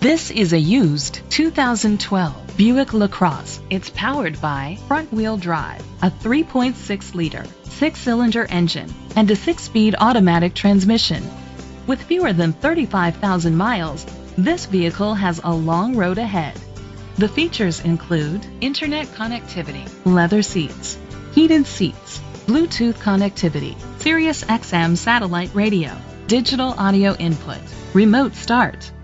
This is a used 2012 Buick LaCrosse. It's powered by front-wheel drive, a 3.6-liter six-cylinder engine, and a six-speed automatic transmission. With fewer than 35,000 miles, this vehicle has a long road ahead. The features include internet connectivity, leather seats, heated seats, Bluetooth connectivity, Sirius XM satellite radio, digital audio input, remote start,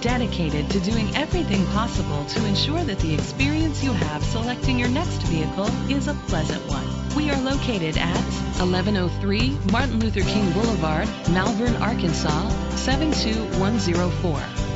dedicated to doing everything possible to ensure that the experience you have selecting your next vehicle is a pleasant one. We are located at 1103 Martin Luther King Boulevard, Malvern, Arkansas 72104.